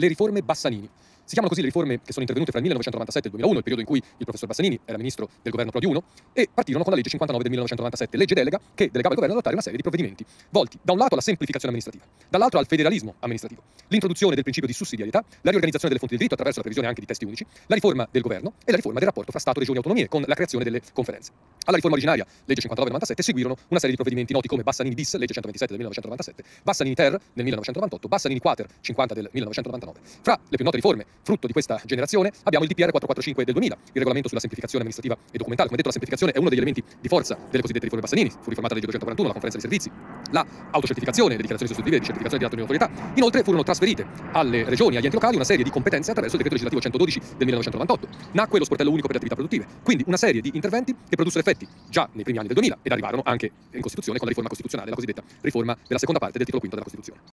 le riforme Bassanini. Si chiamano così le riforme che sono intervenute fra il 1997 e il 2001, il periodo in cui il professor Bassanini era ministro del governo Prodi 1, e partirono con la legge 59 del 1997, legge delega che delegava il governo ad adottare una serie di provvedimenti volti da un lato alla semplificazione amministrativa, dall'altro al federalismo amministrativo, l'introduzione del principio di sussidiarietà, la riorganizzazione delle fonti del diritto attraverso la previsione anche di testi unici, la riforma del governo e la riforma del rapporto fra Stato, Regioni e Autonomie con la creazione delle conferenze. Alla riforma originaria, legge 59-97, seguirono una serie di provvedimenti noti come Bassanini bis, legge 127 del 1997, Bassanini ter nel 1998, Bassanini quater 50 del 1999. Fra le più note riforme, frutto di questa generazione, abbiamo il DPR 445 del 2000, il regolamento sulla semplificazione amministrativa e documentale. Come detto, la semplificazione è uno degli elementi di forza delle cosiddette riforme Bassanini. Fu riformata la legge 241, la conferenza dei servizi, la autocertificazione, le dichiarazioni sostitutive di certificazione di atto di autorità. Inoltre furono trasferite alle regioni e agli enti locali una serie di competenze attraverso il decreto legislativo 112 del 1998. Nacque lo sportello unico per le attività produttive. Quindi una serie di interventi che produssero effetti già nei primi anni del 2000 ed arrivarono anche in Costituzione con la riforma costituzionale, la cosiddetta riforma della seconda parte del titolo quinto della Costituzione.